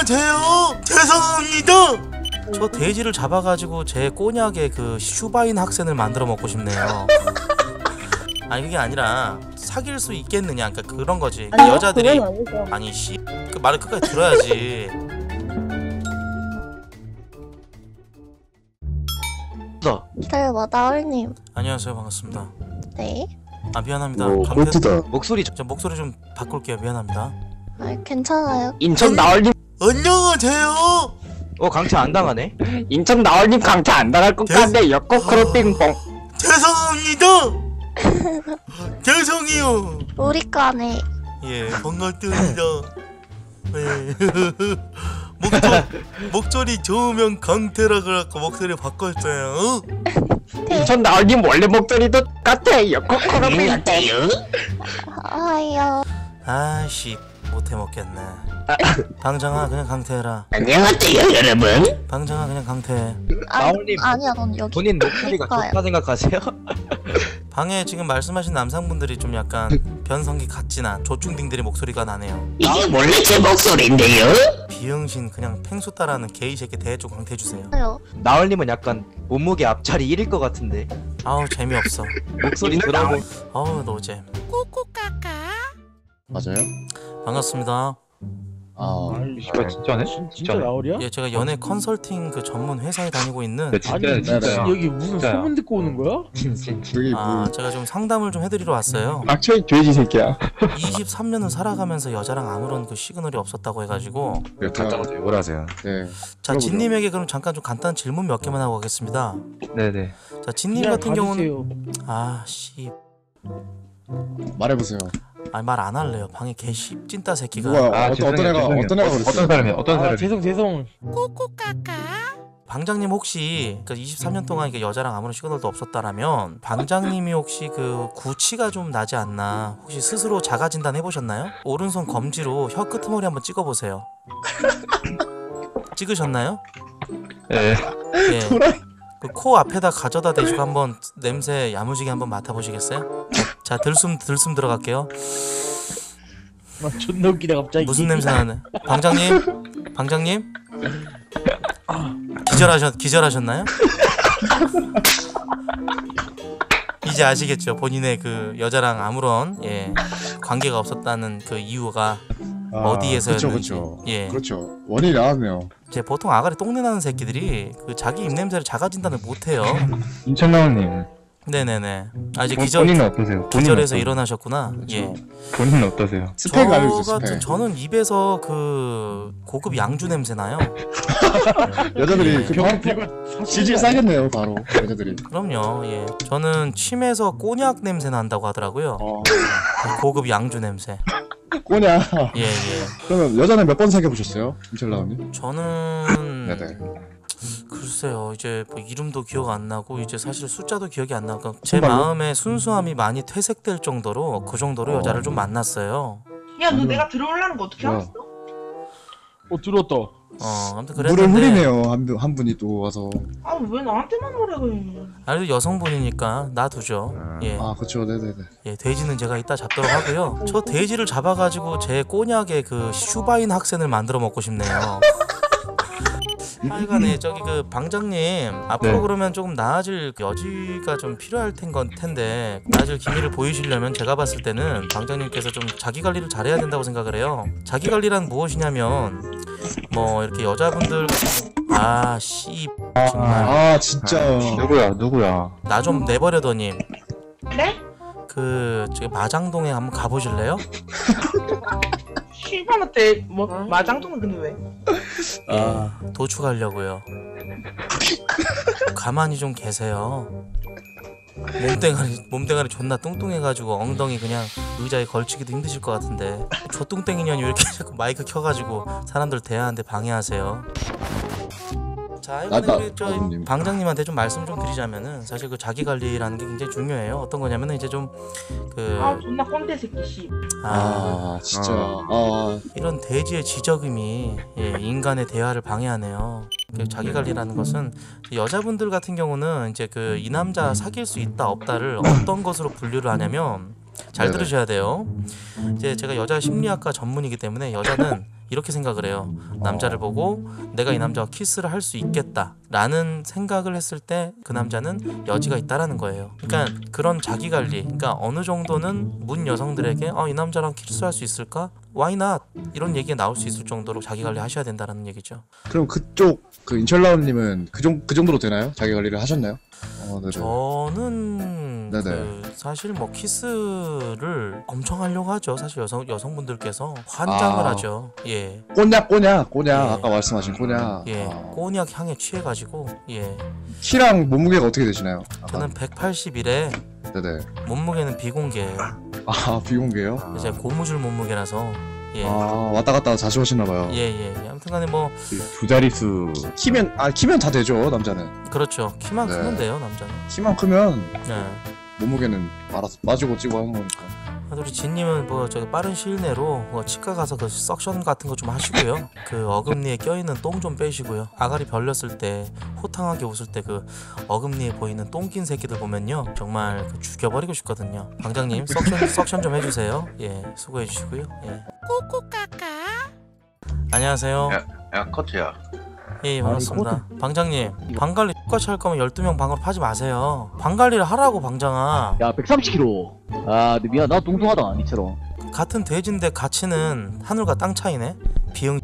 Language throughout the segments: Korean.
안녕하세요. 죄송합니다. 저 돼지를 잡아가지고 제 꼬냑에 그 슈바인 학센을 만들어 먹고 싶네요. 아니 그게 아니라 사귈 수 있겠느냐. 그러니까 그런 거지. 아니요, 여자들이 그건 아니죠. 아니 씨그 말을 끝까지 들어야지. 기다려봐 나을님. 안녕하세요. 반갑습니다. 네. 아 미안합니다. 오, 강태 꼴찌다. 목소리 저 목소리 좀 바꿀게요. 미안합니다. 아, 괜찮아요. 인천 나얼님 안녕하세요. 어 강퇴 안 당하네? 인천 나얼님 강퇴 안 당할 것 같네. 역거크로 빙봉 죄송합니다. 죄송해요. 우리 과네. 예 반갑습니다. 예. 목소, 목소리 좋으면 강태라 그래갖고 목소리 바꿨어요. 어? 인천 나얼님 원래 목소리도 똑같아. 역거크로 빙봉 아유. 아씨 못해 먹겠네 방장아 그냥 강태해라. 안녕하세요 여러분 방장아 그냥 강태해. 아니, 나얼님. 아니야 넌 여기 본인 목소리가 그러니까요. 좋다 생각하세요? 방에 지금 말씀하신 남성분들이 좀 약간 변성기 같지나 조충딩들의 목소리가 나네요. 이게 원래 제 목소리인데요? 비응신 그냥 팽수 따라하는 게이 새끼 대좀 강태해주세요. 아유 나얼님은 약간 몸무게 앞자리 1일 것 같은데. 아우 재미없어. 목소리 들어보 아우 노잼. 맞아요? 반갑습니다 아, 씨발 진짜네? 진짜 나올이야? 예 제가 연애 컨설팅 그 전문 회사에 다니고 있는 네, 진짜야 아니 진짜야 여기 무슨 진짜야. 소문 듣고 오는 거야? 여기 아뭐 제가 좀 상담을 좀 해드리러 왔어요 닥쳐 돼지 새끼야. 23년을 살아가면서 여자랑 아무런 그 시그널이 없었다고 해가지고 다짜고짜 욕을 하세요 네. 자. 진님에게 그럼 잠깐 좀 간단한 질문 몇 개만 하고 가겠습니다 네네 자 진님 그냥 같은 경우는 가주세요. 아 씨 말해보세요. 아니 말 안 할래요 방에 개 씹찐따 새끼가 누가 아, 어떤 어떤 죄송해요, 애가 죄송해요. 어떤 애가 어, 그랬어? 어떤 사람이야 어떤 아 사람이 죄송 죄송 방장님 혹시 그 23년 동안 이게 여자랑 아무런 시그널도 없었다라면 방장님이 혹시 그 구취가 좀 나지 않나 혹시 스스로 자가 진단 해보셨나요? 오른손 검지로 혀 끄트머리 한번 찍어보세요. 찍으셨나요? 예 예. 그 코 앞에다 가져다 대시고 한번 냄새 야무지게 한번 맡아보시겠어요? 자 들숨 들숨 들어갈게요. 아, 존나 웃기다 갑자기 무슨 냄새 나네? 방장님, 방장님 기절하셨 기절하셨나요? 이제 아시겠죠? 본인의 그 여자랑 아무런 예 관계가 없었다는 그 이유가 아, 어디에서였는지. 그렇죠, 그렇죠. 예. 그렇죠. 원인이 나왔네요. 이제 보통 아가리 똥내 나는 새끼들이 그 자기 입 냄새를 자가 진단을 못해요. 인천나원님 네네네. 아 이제 본- 기절 본인은 어떠세요? 본인은 기절해서 어떠- 일어나셨구나. 예. 그렇죠. 본인은 어떠세요? 스펙 저 알려주세요. 같은 스펙. 저는 입에서 그 고급 양주 냄새 나요. 여자들이 예. 그 바로 빼고 질질 싸겠네요. 바로 여자들이. 그럼요. 예. 저는 침에서 꼬냑 냄새 난다고 하더라고요. 어, 고급 양주 냄새. 꼬냐. 예, 예. 그러면 여자는 몇 번 사귀어 보셨어요, 임철라운님? 저는 네네. 글쎄요. 이제 뭐 이름도 기억 안 나고 이제 사실 숫자도 기억이 안 나고 제 정말요? 마음의 순수함이 많이 퇴색될 정도로 그 정도로 어. 여자를 좀 만났어요. 야, 너 내가 들어오려는 거 어떻게 뭐야? 알았어? 어 들었다 어, 아무튼 물을 그랬는데 흐리네요. 한, 분- 한 분이 또 와서. 아, 왜 나한테만 오래 그래? 아래도 여성분이니까 놔두죠. 예. 아, 그렇죠. 네네네. 예, 돼지는 제가 이따 잡도록 하고요. 저 돼지를 잡아가지고 제 꼬냑에 그 슈바인 학센을 만들어 먹고 싶네요. 하여간에 저기 그 방장님 앞으로 네. 그러면 조금 나아질 그 여지가 좀 필요할 텐 건 텐데 나아질 기미를 보이시려면 제가 봤을 때는 방장님께서 좀 자기 관리를 잘해야 된다고 생각을 해요. 자기 관리란 무엇이냐면 뭐 이렇게 여자분들 아씨 정말 아, 진짜. 누구야 누구야 나 좀 내버려더님 네? 그 저기 마장동에 한번 가보실래요? 시발한테 뭐 마장동은 근데 왜? 아, 도축하려고요. 가만히 좀 계세요. 몸뚱아리 몸뚱아리 존나 뚱뚱해가지고 엉덩이 그냥 의자에 걸치기도 힘드실 것 같은데 저 뚱땡이년이 왜 이렇게 자꾸 마이크 켜가지고 사람들 대화하는데 방해하세요. 자, 이번에 나- 우리 저 나도님. 방장님한테 좀 말씀 좀 드리자면은 사실 그 자기 관리라는 게 굉장히 중요해요. 어떤 거냐면은 이제 좀그 아, 존나 꼰대 새끼 씨. 아, 아, 진짜. 아, 이런 돼지의 지적음이 예, 인간의 대화를 방해하네요. 그 자기 관리라는 것은 여자분들 같은 경우는 이제 그 이 남자 사귈 수 있다 없다를 어떤 것으로 분류를 하냐면 잘 네네. 들으셔야 돼요. 이제 제가 여자 심리학과 전문이기 때문에 여자는 이렇게 생각을 해요. 남자를 보고 내가 이 남자와 키스를 할 수 있겠다라는 생각을 했을 때 그 남자는 여지가 있다라는 거예요. 그러니까 그런 자기 관리, 그러니까 어느 정도는 문 여성들에게 어, 이 남자랑 키스할 수 있을까? Why not? 이런 얘기가 나올 수 있을 정도로 자기 관리 하셔야 된다는 얘기죠. 그럼 그쪽 그 인철라운님은 그, 정, 그 정도로 되나요? 자기 관리를 하셨나요? 어, 네 네. 저는 네네. 그 사실 뭐 키스를 엄청 하려고 하죠. 사실 여성 여성분들께서 환장을 아. 하죠. 예, 꼬냑 꼬냑 꼬냑 예. 아까 말씀하신 꼬냑. 예, 아, 꼬냑 향에 취해가지고 예, 키랑 몸무게가 어떻게 되시나요? 저는 181에 네네. 몸무게는 비공개예요. 아 비공개요? 이제 고무줄 몸무게라서 예, 아 왔다 갔다 자주 하시나 봐요. 예, 예. 예. 아무튼간에 뭐 두 자릿수 키면 아 키면 다 되죠 남자는. 그렇죠. 키만 네. 크면 돼요 남자는. 키만 크면 네. 몸무게는 알아서 빠지고 찌고 하는 거니까. 아, 우리 진님은 뭐 저기 빠른 시일 내로 뭐 치과 가서 그 석션 같은 거 좀 하시고요. 그 어금니에 껴있는 똥 좀 빼시고요. 아가리 벌렸을 때 호탕하게 웃을 때 그 어금니에 보이는 똥 낀 새끼들 보면요 정말 그 죽여버리고 싶거든요. 방장님 석션 석션 좀 해주세요. 예 수고해 주시고요. 예. 안녕하세요. 야 커트야 예, 예 반갑습니다. 방장님 방관리 똑같이 할 거면 12명 방으로 파지 마세요. 방관리를 하라고 방장아. 야 130kg 아 근데 미안 나 뚱뚱하다 니처럼 같은 돼지인데 가치는 하늘과 땅 차이네. 비용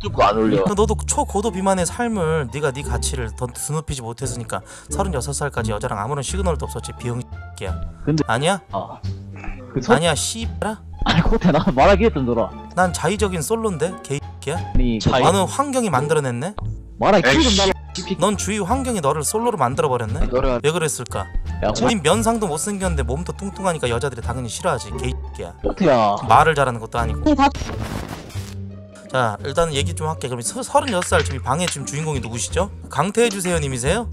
듣고 안 올려 너도 초고도 비만의 삶을 네가 네 가치를 더 드높이지 못했으니까 36살까지 여자랑 아무런 시그널도 없었지 비용 야 근데- 아니야? 아그 선... 아니야 씨라 아니 코태 나 말하기 했던더라 난 자의적인 솔로인데 개 야? 아니 그 너는 환경이 만들어냈네? 에이씨. 달라 넌 주위 환경이 너를 솔로로 만들어버렸네? 너를 왜 그랬을까? 야네 면상도 못생겼는데 몸도 뚱뚱하니까 여자들이 당연히 싫어하지 개야. 코태야. 말을 잘하는 것도 아니고. 아니 다자 일단 얘기 좀 할게. 그럼 서- 36살 지금 이 방에 지금 주인공이 누구시죠? 강태해 주세요 님이세요?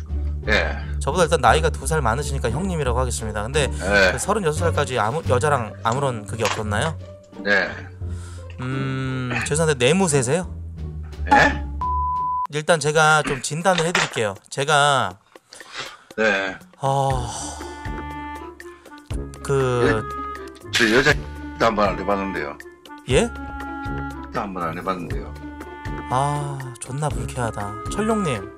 예. 저보다 일단 나이가 두 살 많으시니까 형님이라고 하겠습니다. 근데 예, 그 36살까지 아무 여자랑 아무런 그게 없었나요? 네. 음 죄송한데 내무새세요? 예? 일단 제가 좀 진단을 해드릴게요 제가 네. 어... 그... 저 여자 한번 안 해봤는데요. 예? 한번 안 해봤는데요. 아 존나 불쾌하다 철룡님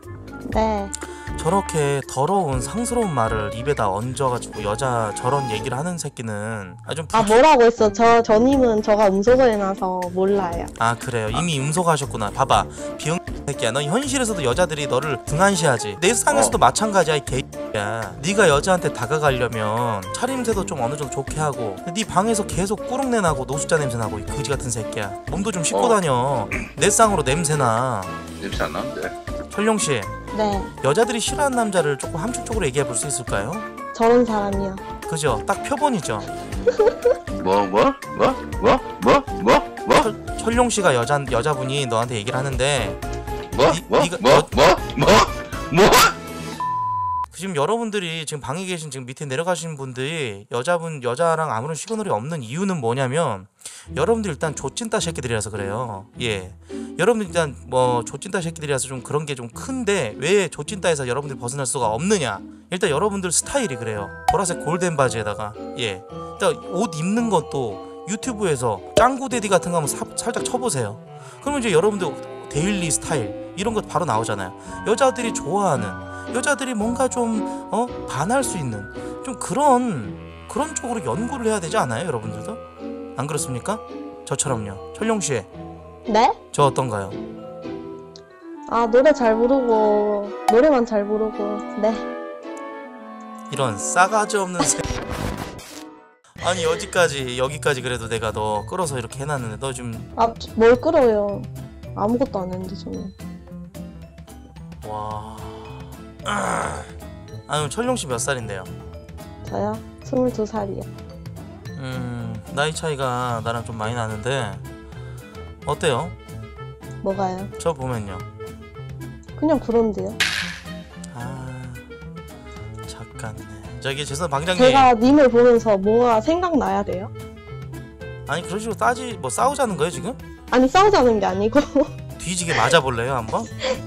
네. 저렇게 더러운 상스러운 말을 입에다 얹어가지고 여자 저런 얘기를 하는 새끼는 아좀 아 뭐라고 했어? 저 저님은 저가 음소거에 해놔서 몰라요. 아 그래요. 이미 음소거하셨구나. 봐봐. 비응 새끼야. 너 현실에서도 여자들이 너를 등한시하지. 내 상에서도 마찬가지야 이 개야. 네가 여자한테 다가가려면 차림새도 좀 어느 정도 좋게 하고 네 방에서 계속 꾸룩내 나고 노숙자 냄새 나고 이 거지 같은 새끼야. 몸도 좀 씻고 어. 다녀. 내 쌍으로 냄새나. 냄새 안 나는데. 철룡 씨 네. 여자들이 싫어하는 남자를 조금 함축적으로 얘기해 볼 수 있을까요? 저런 사람이요. 그죠 딱 표본이죠 뭐, 뭐? 뭐? 뭐? 뭐? 뭐? 뭐? 철, 철룡 씨가 여자 여자분이 너한테 얘기를 하는데 뭐? 니- 뭐? 니가- 뭐? 여- 뭐? 뭐? 뭐? 지금 여러분들이 지금 방에 계신 지금 밑에 내려가신 분들이 여자분 여자랑 아무런 시그널이 없는 이유는 뭐냐면 여러분들 일단 좆찐따 새끼들이라서 그래요. 예. 여러분들 일단 뭐 좆찐따 새끼들이라서 좀 그런 게 좀 큰데 왜 좆찐따에서 여러분들 벗어날 수가 없느냐? 일단 여러분들 스타일이 그래요. 보라색 골덴 바지에다가 예. 일단 옷 입는 것도 유튜브에서 짱구 대디 같은 거 한번 사- 살짝 쳐보세요. 그러면 이제 여러분들 데일리 스타일 이런 것 바로 나오잖아요. 여자들이 좋아하는 여자들이 뭔가 좀 어? 반할 수 있는 좀 그런 그런 쪽으로 연구를 해야 되지 않아요, 여러분들도? 안 그렇습니까? 저처럼요. 철룡 씨, 네? 저 어떤가요? 아 노래 잘 부르고 노래만 잘 부르고 네. 이런 싸가지 없는 새. 아니 여기까지 여기까지 그래도 내가 너 끌어서 이렇게 해놨는데 너 지금 아뭘 끌어요? 아무것도 안 했는데 저는. 와. 아, 그럼 철룡 씨 몇 살인데요? 저요? 22살이요. 음 나이 차이가 나랑 좀 많이 나는데 어때요? 뭐가요? 저 보면요. 그냥 그런데요. 아 잠깐네. 저기 죄송 방장님. 제가 님을 보면서 뭐가 생각나야 돼요? 아니 그런 식으로 따지 뭐 싸우자는 거예요 지금? 아니 싸우자는 게 아니고 뒤지게 맞아볼래요 한번?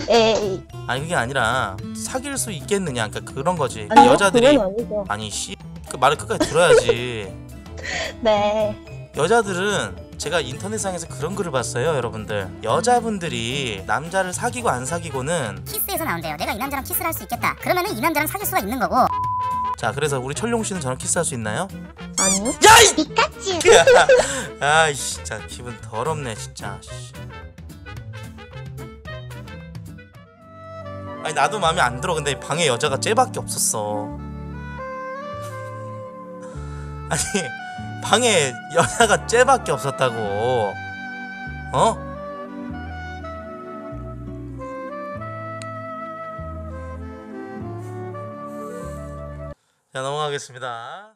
에이 아니 그게 아니라 사귈 수 있겠느냐 그러니까 그런 거지 아니요 여자들이 그건 아니죠. 아니 씨그 말을 끝까지 들어야지 네. 여자들은 제가 인터넷상에서 그런 글을 봤어요 여러분들 여자분들이 남자를 사귀고 안 사귀고는 키스해서는 안 돼요. 내가 이 남자랑 키스를 할 수 있겠다. 그러면은 이 남자랑 사귈 수가 있는 거고. 자 그래서 우리 철룡 씨는 저랑 키스할 수 있나요? 아니요? 야이 피카츄. 아이 진짜 기분 더럽네 진짜 씨. 아니 나도 마음에 안 들어. 근데 방에 여자가 쟤밖에 없었어. 아니 방에 여자가 쟤밖에 없었다고. 어? 자 넘어가겠습니다